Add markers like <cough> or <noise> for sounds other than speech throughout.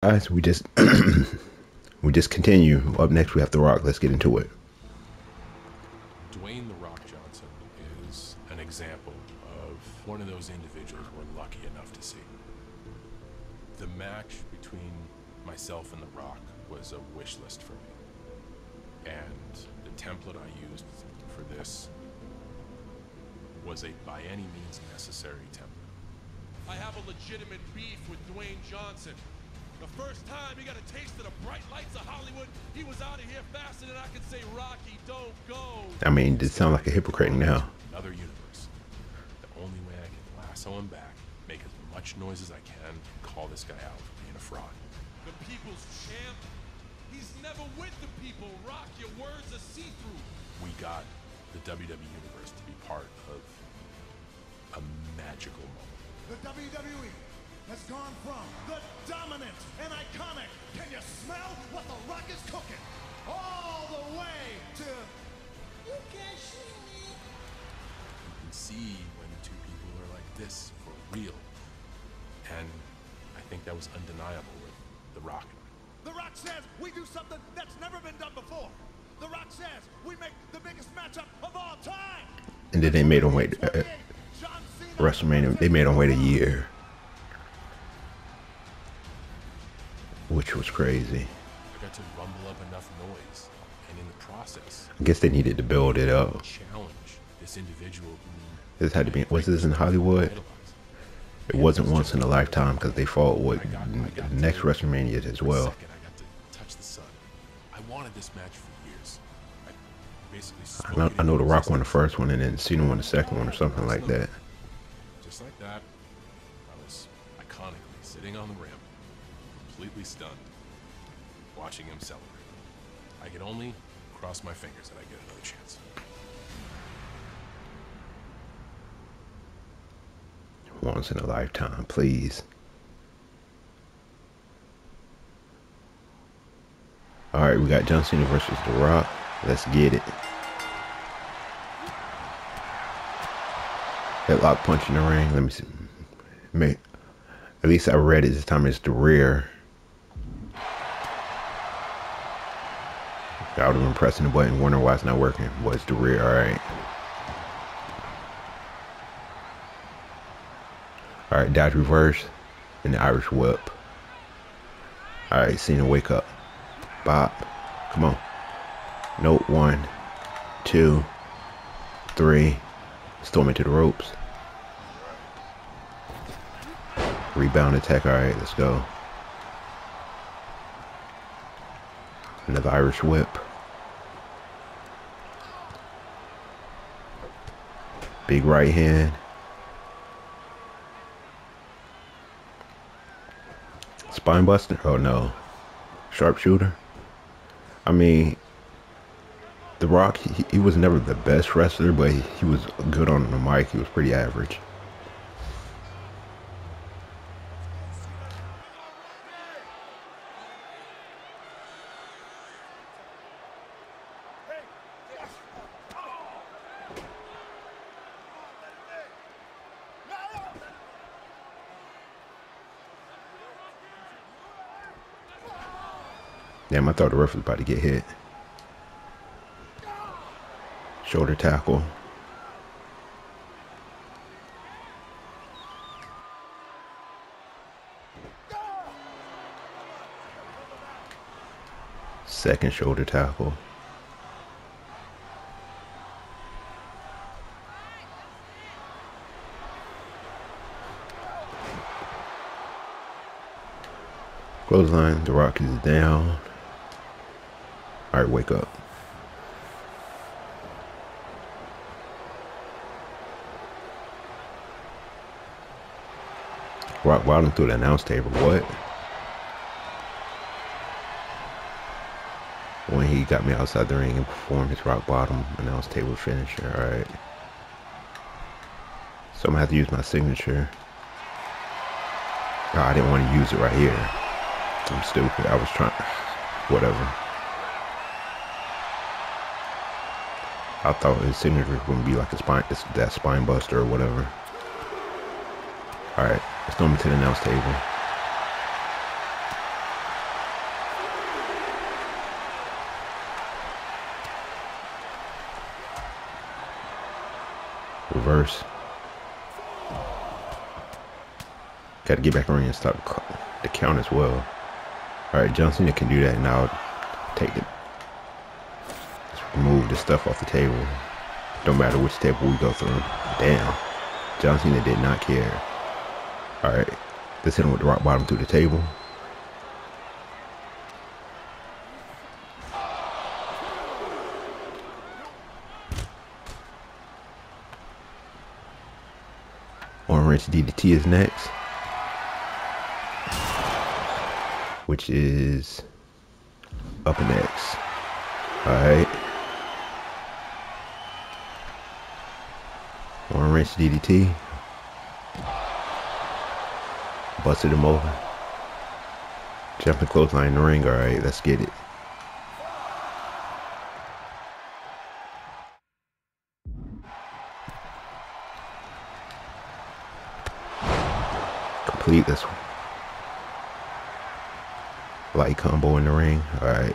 Guys, we just <clears throat> we just continue. Up next, we have The Rock. Let's get into it. Dwayne The Rock Johnson is an example of one of those individuals we're lucky enough to see. The match between myself and The Rock was a wish list for me. And the template I used for this was a by any means necessary template. I have a legitimate beef with Dwayne Johnson. The first time he got a taste of the bright lights of Hollywood, he was out of here faster than I could say, Rocky, don't go. I mean, it sounds like a hypocrite now. Another universe. The only way I can lasso him back, make as much noise as I can, call this guy out for being a fraud. The people's champ? He's never with the people. Rock, your words are see-through. We got the WWE Universe to be part of a magical moment. The WWE has gone from the dominant and iconic, can you smell what The Rock is cooking? All the way to, you can't see me. You can see when two people are like this for real. And I think that was undeniable with The Rock. The Rock says we do something that's never been done before. The Rock says we make the biggest matchup of all time. And then they made him wait. Uh, WrestleMania, they made him wait a year. Which was crazy. I got to rumble up enough noise, and in the process, I guess they needed to build it up. Challenge this individual this had to be. Was this in Hollywood? It wasn't once in a lifetime because they fought with the next WrestleMania as well. I wanted this match for years. I, I know, I know The Rock won the first one and then Cena won the second one or something like that. Just like that, I was iconically sitting on the rim completely stunned, watching him celebrate. I could only cross my fingers that I get another chance. Once in a lifetime, please. All right, we got John Cena versus The Rock. Let's get it. Headlock punch in the ring. Let me see. At least I read it this time. It's the rear I would have been pressing the button, wondering why it's not working. What's the rear? All right. All right, dodge reverse and the Irish whip. All right, Cena, wake up. Bop. Come on. Note one, two, three. Storm into the ropes. Rebound attack. All right, let's go. Another Irish whip. Big right hand. Spine buster? Oh no. Sharpshooter? I mean, The Rock, he, he was never the best wrestler, but he, he was good on the mic. He was pretty average. Damn, I thought the ref was about to get hit. Shoulder tackle. Second shoulder tackle. Clothesline, the rock is down. All right, wake up. Rock bottom through the announce table. What? When he got me outside the ring and performed his rock bottom announce table finisher. All right. So I'm gonna have to use my signature. Oh, I didn't want to use it right here. I'm stupid. I was trying. Whatever. I thought his signature would be like a spine, that spine buster or whatever. All right, let's throw him to the announce table. Reverse. Got to get back around and stop the count as well. All right, John Cena can do that, and I'll take it. The stuff off the table. Don't matter which table we go through. Damn. John Cena did not care. All right, let's hit him with the rock bottom through the table. Orange DDT is next. Which is up next. Alright. Orange DDT. Busted him over. Jumping clothesline in the ring. Alright, let's get it. Complete this one. Light combo in the ring. Alright.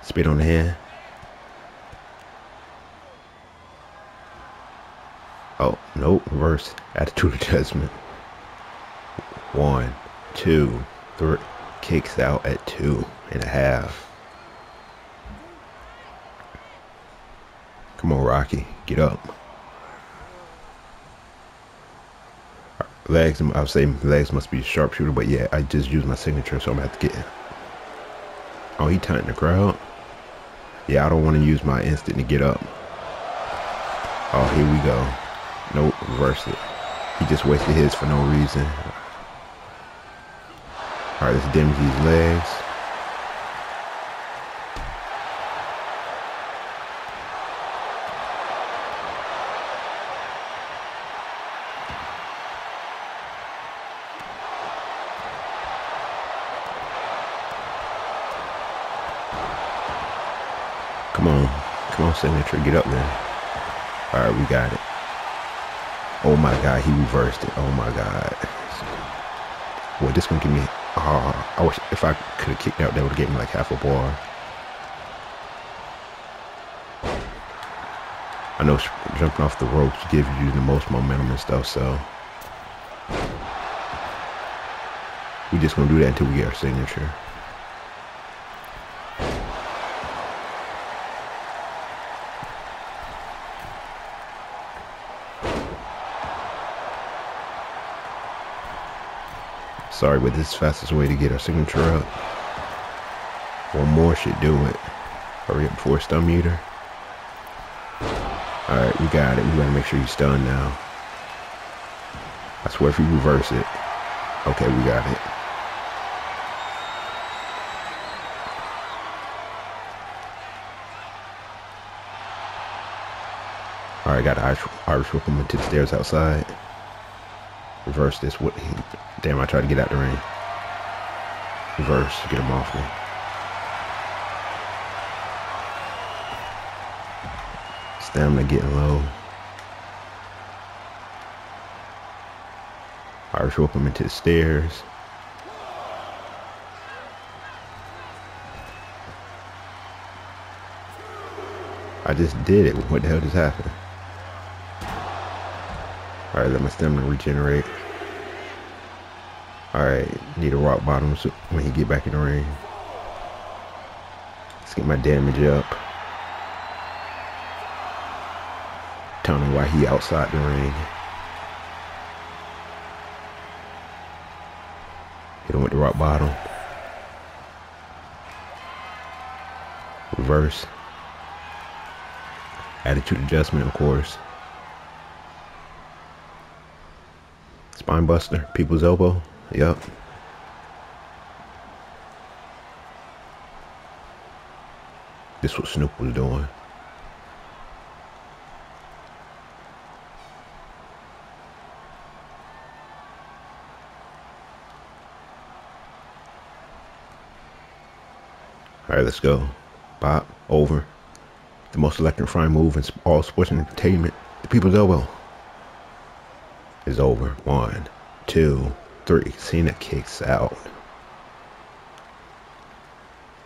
Spit on the hand. Oh, nope. Reverse. Attitude <laughs> adjustment. One, two, three. Kicks out at two and a half. Come on, Rocky. Get up. Legs, I would say legs must be a sharpshooter, but yeah, I just used my signature, so I'm gonna have to get. Oh, he tightened the crowd. Yeah, I don't want to use my instant to get up. Oh, here we go. Nope, reverse it. He just wasted his for no reason. Alright, let's damage these legs. Come on. Come on, signature. Get up there. Alright, we got it. Oh my god, he reversed it. Oh my god. Boy, this one give me uh, I wish if I could have kicked out that would have given me like half a bar. I know jumping off the ropes gives you the most momentum and stuff, so we just gonna do that until we get our signature. Sorry, but this is the fastest way to get our signature up. One more should do it. Hurry up before stun meter. Alright, we got it. We gotta make sure he's stunned now. I swear if you reverse it. Okay, we got it. Alright, got Irish, Irish whip him the stairs outside. Reverse this. What? Damn, I tried to get out the ring. Reverse. Get him off me. Stamina getting low. Irish whip him into the stairs. I just did it. What the hell just happened? Alright, let my stamina regenerate. Alright, need a rock bottom so when he get back in the ring. Let's get my damage up. Tell me why he outside the ring. Hit him with the rock bottom. Reverse. Attitude adjustment, of course. Spine buster, people's elbow. Yep. This what Snoop was doing. All right, let's go. Bop, over. The most electrifying move in all sports and entertainment. The people's elbow is over. One, two, three. Cena kicks out.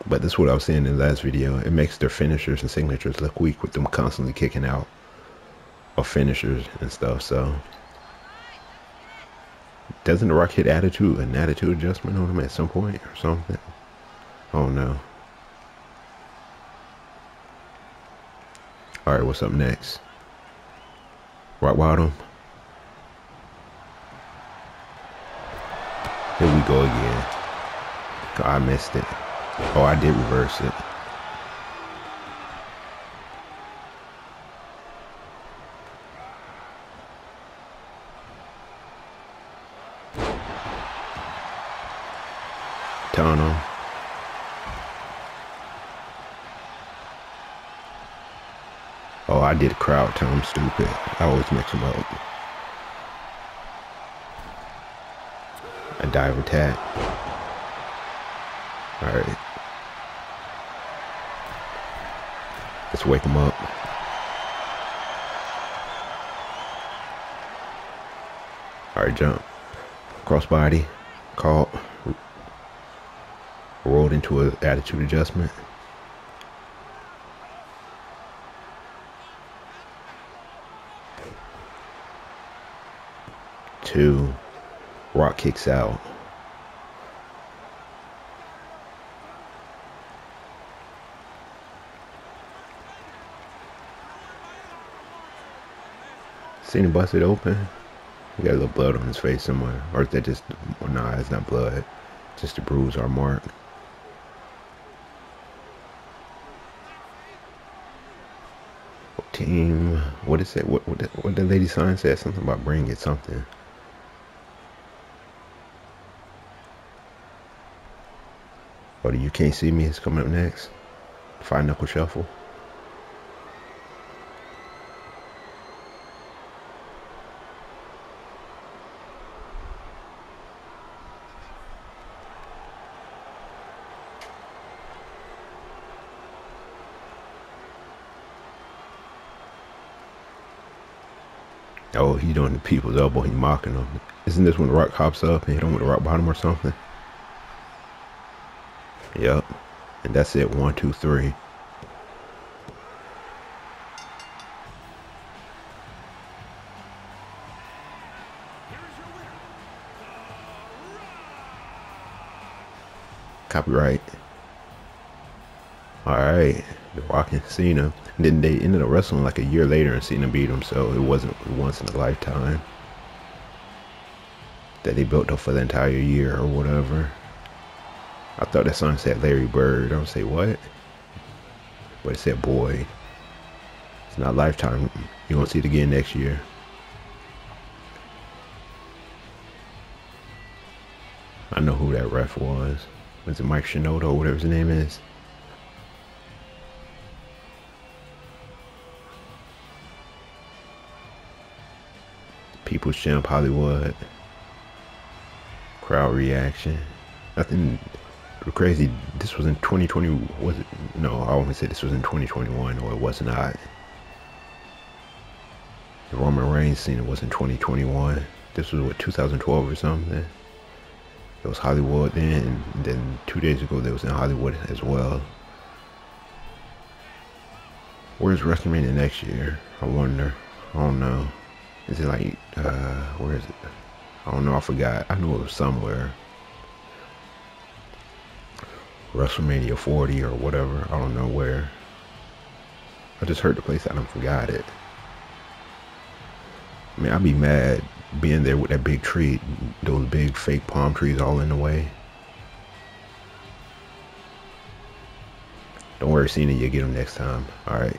But this is what I was saying in the last video. It makes their finishers and signatures look weak with them constantly kicking out of finishers and stuff. So doesn't the Rock hit attitude an attitude adjustment on him at some point or something? Oh no. All right, what's up next? Rock bottom. Here we go again. I missed it. Oh, I did reverse it. Tunnel. Oh, I did crowd I'm stupid. I always mix them up. Dive attack. Alright. Let's wake him up. Alright, jump. Crossbody. Caught. Rolled into an attitude adjustment. Two. Rock kicks out. Seen him bust it open. He got a little blood on his face somewhere. Or is that just, well, nah, it's not blood. Just a bruise or mark. Team, what is it? What, what, the, what the lady sign said? Something about bring it something. You Can't See Me is coming up next. Five Knuckle Shuffle. Oh, he doing the people's elbow. He mocking them. Isn't this when the rock hops up and hit him with the rock bottom or something? Yep. And that's it. One, two, three. Copyright. Alright. The Rock and Cena. And then they ended up wrestling like a year later and Cena beat him, so it wasn't once in a lifetime. That they built up for the entire year or whatever. I thought that song said Larry Bird. I don't say what? But it said boy. It's not lifetime. You won't see it again next year. I know who that ref was. Was it Mike Shinoda or whatever his name is? People's Champ Hollywood. Crowd reaction. Nothing crazy. This was in 2020. Was it? No, I want to say this was in 2021, or it was not. The Roman Reigns scene was in 2021. This was what 2012 or something. It was Hollywood then, and then two days ago they was in Hollywood as well. Where's WrestleMania next year? I wonder. I don't know. Is it like, uh, where is it? I don't know. I forgot. I knew it was somewhere. WrestleMania 40 or whatever. I don't know where. I just heard the place out and forgot it. I mean, I'd be mad being there with that big tree, those big fake palm trees all in the way. Don't worry, Cena, you'll get them next time. All right.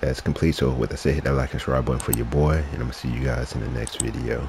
That's complete. So with that said, hit that like and subscribe button for your boy, and I'm going to see you guys in the next video.